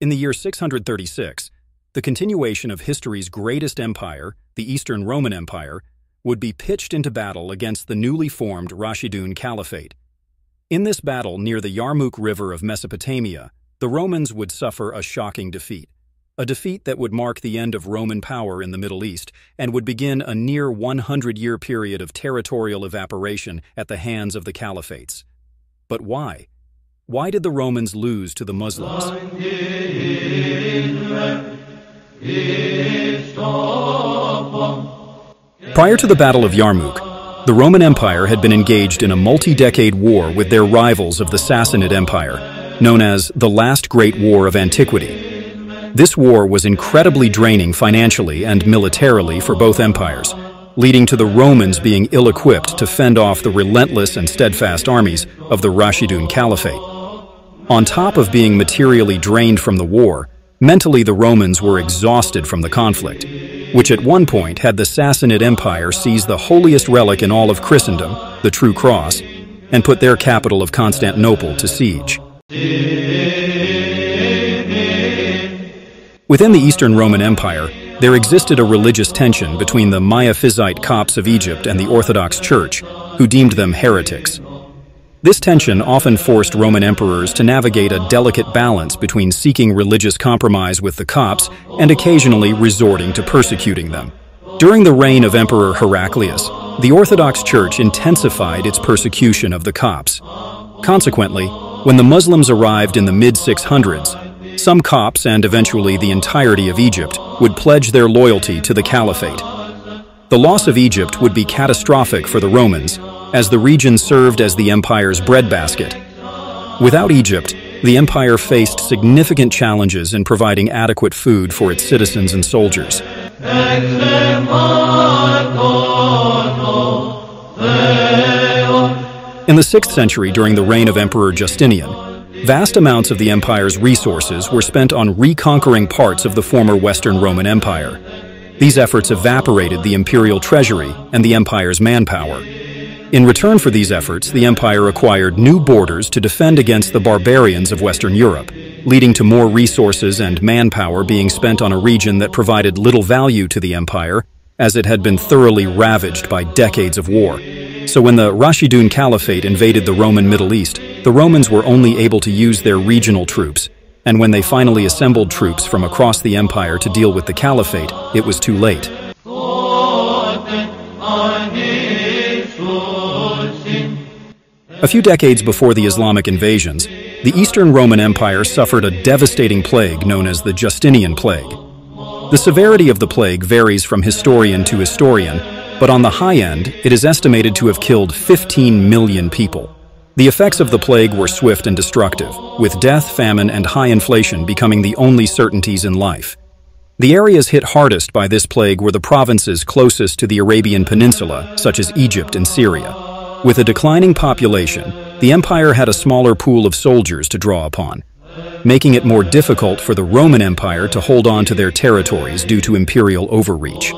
In the year 636, the continuation of history's greatest empire, the Eastern Roman Empire, would be pitched into battle against the newly formed Rashidun Caliphate. In this battle near the Yarmouk River of Mesopotamia, the Romans would suffer a shocking defeat, a defeat that would mark the end of Roman power in the Middle East and would begin a near 100-year period of territorial evaporation at the hands of the caliphates. But why? Why did the Romans lose to the Muslims? Prior to the Battle of Yarmouk, the Roman Empire had been engaged in a multi-decade war with their rivals of the Sassanid Empire, known as the Last Great War of Antiquity. This war was incredibly draining financially and militarily for both empires, leading to the Romans being ill-equipped to fend off the relentless and steadfast armies of the Rashidun Caliphate. On top of being materially drained from the war, mentally the Romans were exhausted from the conflict, which at one point had the Sassanid Empire seize the holiest relic in all of Christendom, the True Cross, and put their capital of Constantinople to siege. Within the Eastern Roman Empire, there existed a religious tension between the Miaphysite Copts of Egypt and the Orthodox Church, who deemed them heretics. This tension often forced Roman emperors to navigate a delicate balance between seeking religious compromise with the Copts and occasionally resorting to persecuting them. During the reign of Emperor Heraclius, the Orthodox Church intensified its persecution of the Copts. Consequently, when the Muslims arrived in the mid-600s, some Copts and eventually the entirety of Egypt would pledge their loyalty to the Caliphate. The loss of Egypt would be catastrophic for the Romans, as the region served as the empire's breadbasket. Without Egypt, the empire faced significant challenges in providing adequate food for its citizens and soldiers. In the 6th century, during the reign of Emperor Justinian, vast amounts of the empire's resources were spent on reconquering parts of the former Western Roman Empire. These efforts evaporated the imperial treasury and the empire's manpower. In return for these efforts, the empire acquired new borders to defend against the barbarians of Western Europe, leading to more resources and manpower being spent on a region that provided little value to the empire, as it had been thoroughly ravaged by decades of war. So when the Rashidun Caliphate invaded the Roman Middle East, the Romans were only able to use their regional troops, and when they finally assembled troops from across the empire to deal with the Caliphate, it was too late. A few decades before the Islamic invasions, the Eastern Roman Empire suffered a devastating plague known as the Justinian Plague. The severity of the plague varies from historian to historian, but on the high end, it is estimated to have killed 15 million people. The effects of the plague were swift and destructive, with death, famine, and high inflation becoming the only certainties in life. The areas hit hardest by this plague were the provinces closest to the Arabian Peninsula, such as Egypt and Syria. With a declining population, the empire had a smaller pool of soldiers to draw upon, making it more difficult for the Roman Empire to hold on to their territories due to imperial overreach.